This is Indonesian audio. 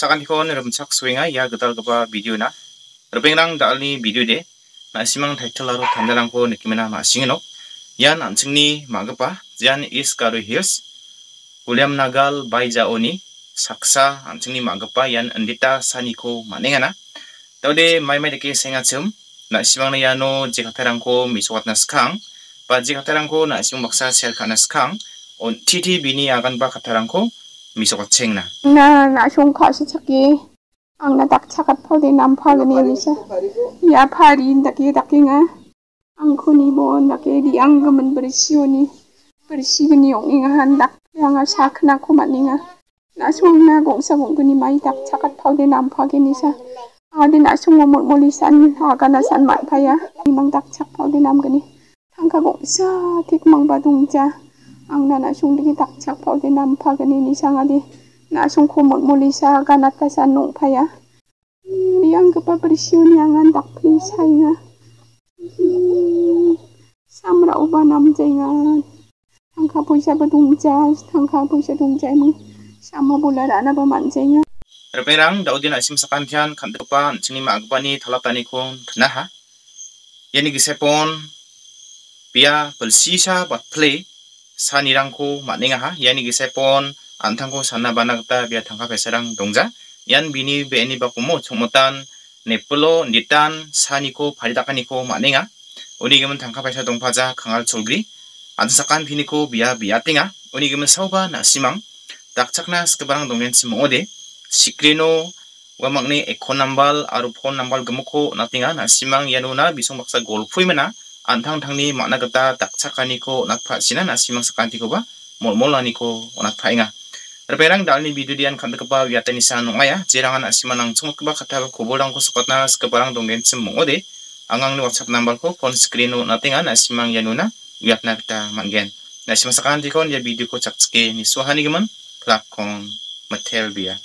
sakantikon rimchak suenga ia gidalgipa video na. Ribengrang dalni video de. Ma·simang title aro tandalrangko nikimena ma·singni nok ian an·chingni ma·gipa jian is garo hills uliam nagal baijaoni saksa an·chingni ma·gipa ian indita saniko man·enga na. Daude maimai dake sengachim na·simangna iano jekatarangko misokatna skang. Ba jekatarangko na·simang baksa sel ka·na skang. On-titi bini aganba katarangko 미소가 챙나 나나 숑카시 착기 angna dak chakat phodi nam phali ni wi sa ya phari inda ke dakinga ang khuni bon da ke di ang gaman berisioni berisini ong inga han dak. Yang a sakna kumaninga na sung na gong sa gong kuni mai dak chakat phodi nam phagi ni sa adi na sung mo moli san, ha kana san mai phaya imang dak chak phodi nam gani thangka gong sa, thik mang ba dung cha. Angna na-song dake dakchakpode nampagni ni sangade na·songko molmolisa ganatasa nongpaya rianggipa bersioni angan dakpli saenga samraoba namjaenga tangka poisaba dongja tangka poisa dongja emang sama bola ranaba manjaenga Reperang daudin asim sakantian kandepa cini magbani talatani kon tenaha. Yani gisepon pia bersisa bat play 산이랑코 마닝아하? 야니 기세폰 안탕코 산나바나그타 비아탕카 베세랑 동자? 얀 비니 베니 바쿠모 총모탄 네플로 니탄 산이코 바리다카니코 마닝아 우니금은 탕카 베세 동파자 강할 졸그리? 안사칸 비니코 비아 비아띵아 우니금은 사우바 나시망? 딱착나 스크바랑 동면 치모데 시크리노 와막니 에코 남발 아루 폰 남발 그모코 나띵아 나시망 야누나 비송 박사 골 푸이메나 gemen sauba nasimang dakchakna skebarang dongen simongode sikrino wamakni ekon nambal aro phone nambal gemoko natinga nasimang ianona bisong baksa golphuimena antang tangni mana gita dakchakaniko onatpasina nasimang sakantikoba molmolaniko onatpaenga Reperang dalni video dian kandakaba wiatan isa nongaya jerangan asimanang chungkaba kata kobolangko sokotna skebarang donggen semongode angang ni whatsapp number ko phone screen no natinga nasimang yanuna wiatna kita manggen nasimang sakantiko ya video ko cakcike ni suhani geman plakon matel bia